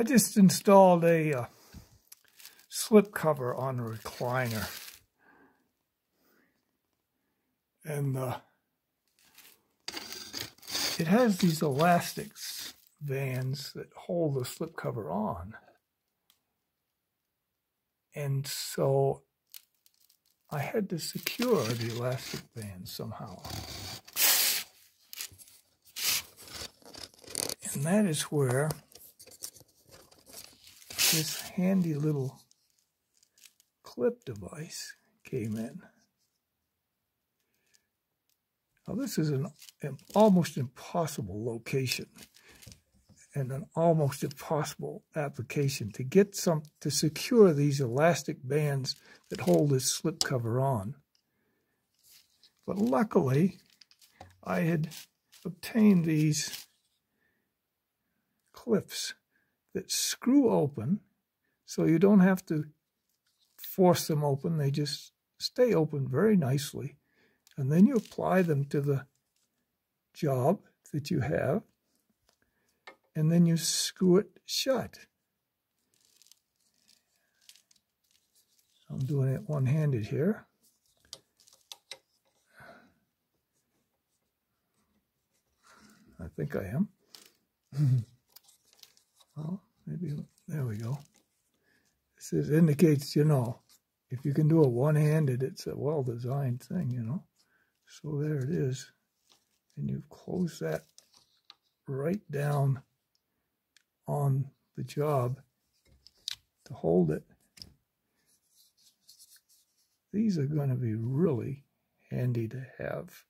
I just installed a uh, slip cover on a recliner. And uh, it has these elastics bands that hold the slip cover on. And so I had to secure the elastic band somehow. And that is where this handy little clip device came in. Now this is an, an almost impossible location and an almost impossible application to get some to secure these elastic bands that hold this slip cover on. But luckily, I had obtained these clips that screw open so you don't have to force them open. They just stay open very nicely. And then you apply them to the job that you have. And then you screw it shut. I'm doing it one-handed here. I think I am. go. This is, indicates, you know, if you can do it one-handed, it's a well-designed thing, you know. So there it is. And you close that right down on the job to hold it. These are going to be really handy to have.